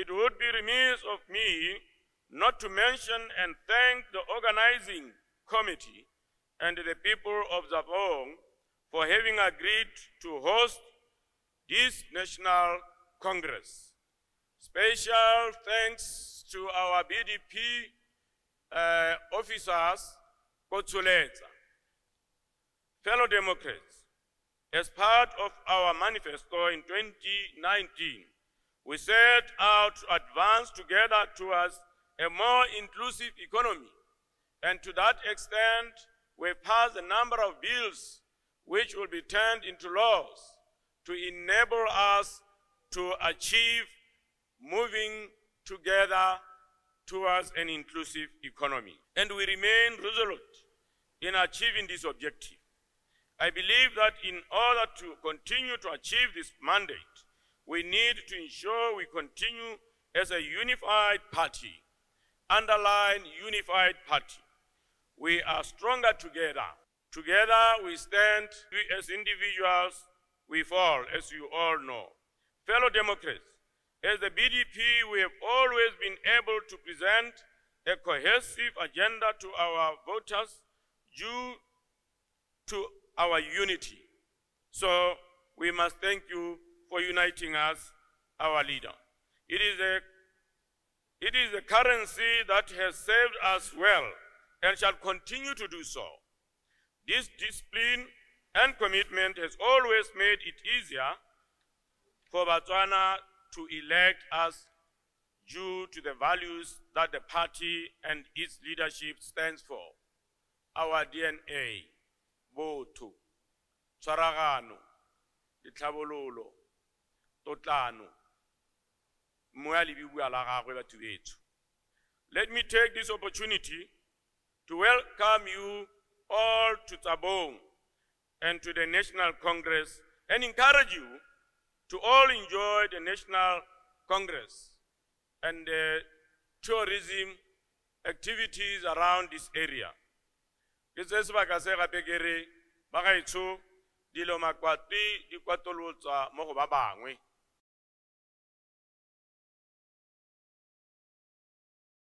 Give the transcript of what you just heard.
It would be remiss of me not to mention and thank the organizing committee and the people of Tsabong for having agreed to host this National Congress. Special thanks to our BDP uh, officers, Kotsuletsa. Fellow Democrats, as part of our manifesto in 2019, we set out to advance together towards a more inclusive economy. And to that extent, we passed a number of bills which will be turned into laws to enable us to achieve moving together towards an inclusive economy. And we remain resolute in achieving this objective. I believe that in order to continue to achieve this mandate, we need to ensure we continue as a unified party, underline unified party. We are stronger together. Together we stand we as individuals, we fall, as you all know. Fellow Democrats, as the BDP, we have always been able to present a cohesive agenda to our voters due to our unity. So we must thank you for uniting us, our leader. It is a it is a currency that has served us well and shall continue to do so. This discipline and commitment has always made it easier for Botswana to elect us due to the values that the party and its leadership stands for. Our DNA, botho, tshwaragano, ditlhabololo, totlano, moya le bibua la gagwe batho betho. Let me take this opportunity to welcome you all to Tsabong and to the National Congress and encourage you to all enjoy the National Congress and the tourism activities around this area. Ke se sebaka se gape ke re ba gaetsho dilo makwati di mo go ba bangwe